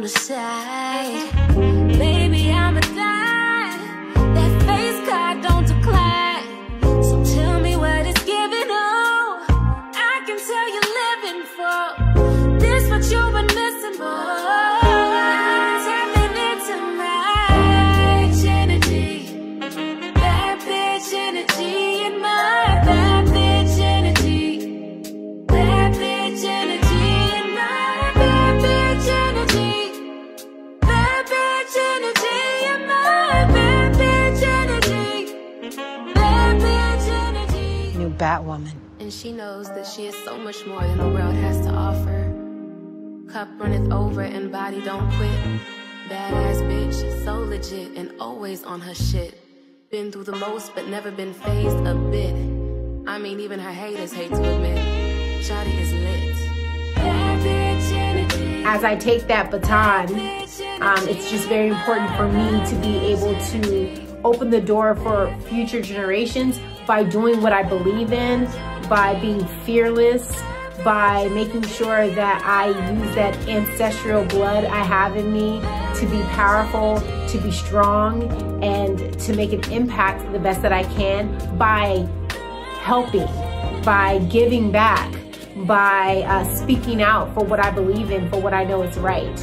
on the side. New Batwoman. And she knows that she is so much more than the world has to offer. Cup runneth over and body don't quit. Badass bitch, so legit and always on her shit. Been through the most but never been fazed a bit. I mean, even her haters hate to admit. Shawty is lit. Bad bitch energy. as I take that baton, um, it's just very important for me to be able to open the door for future generations by doing what I believe in, by being fearless, by making sure that I use that ancestral blood I have in me to be powerful, to be strong, and to make an impact the best that I can by helping, by giving back, by uh, speaking out for what I believe in, for what I know is right.